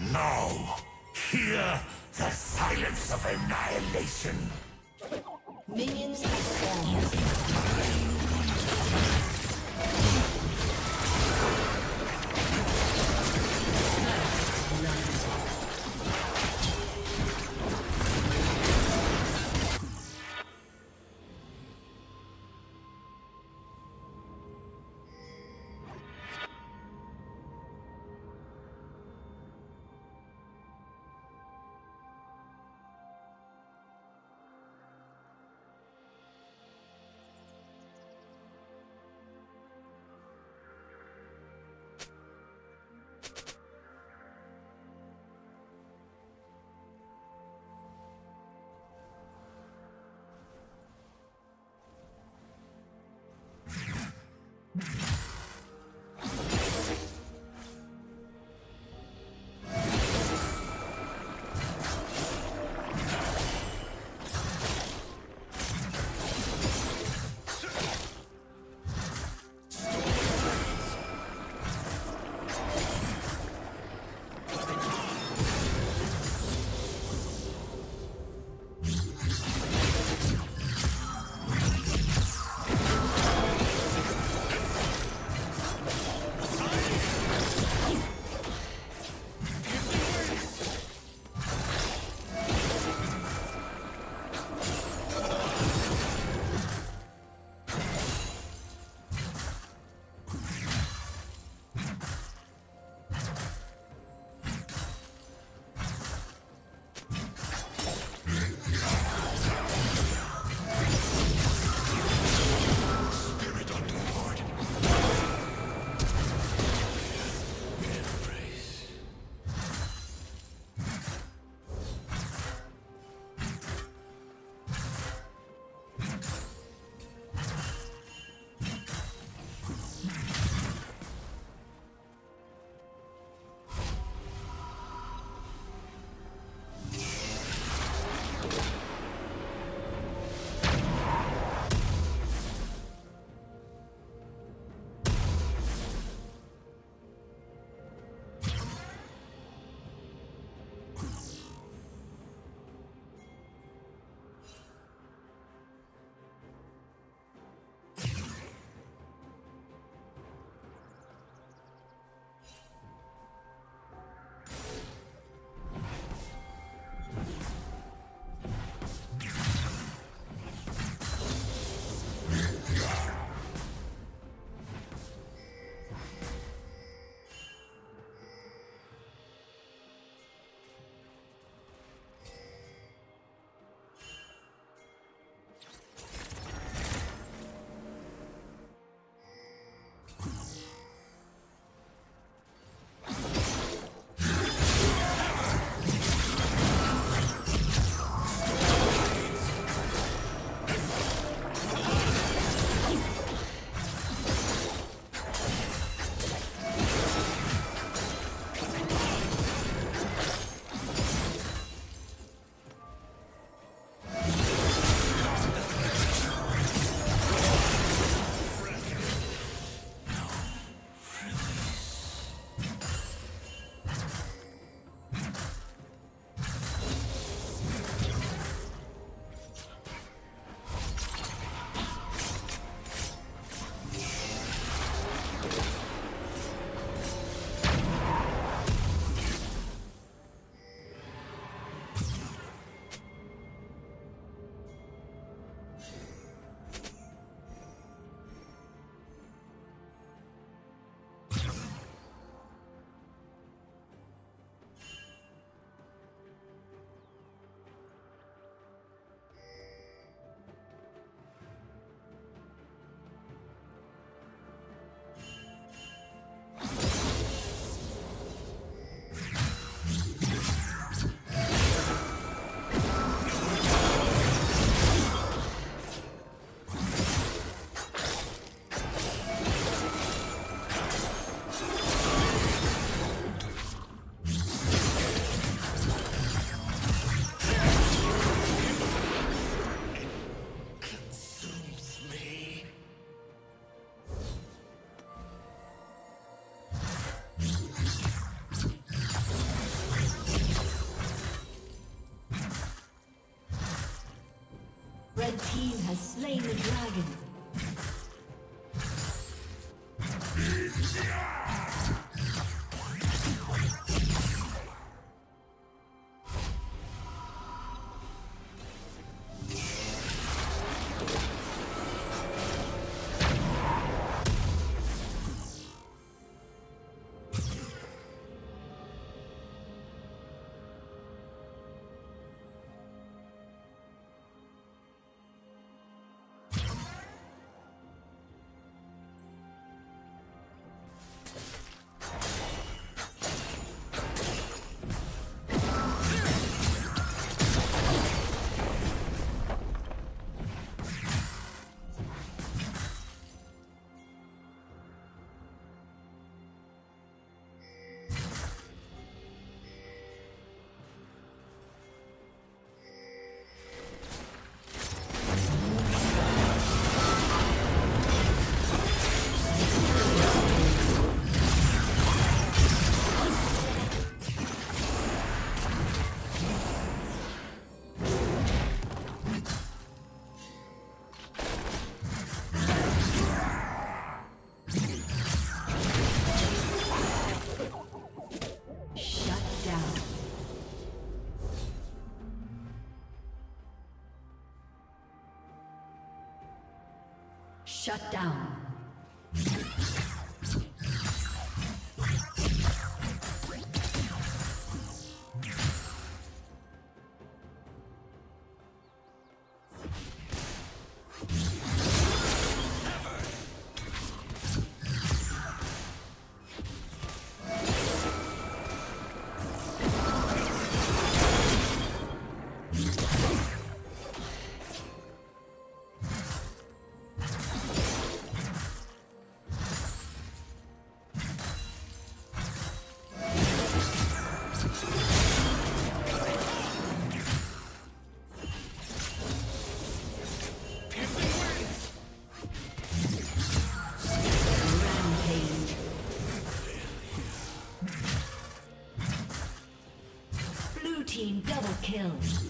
Now, hear the silence of annihilation. Minions have spawned. Yeah! Shut down. Kill.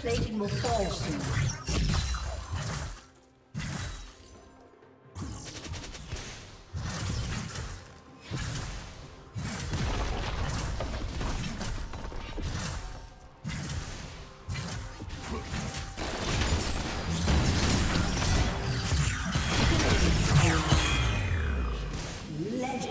Plating will fall soon. been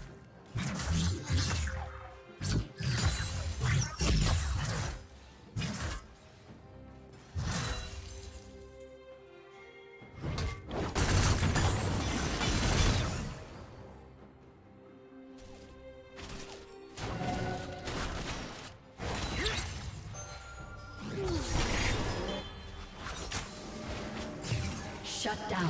Shut down.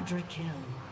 Quadra kill.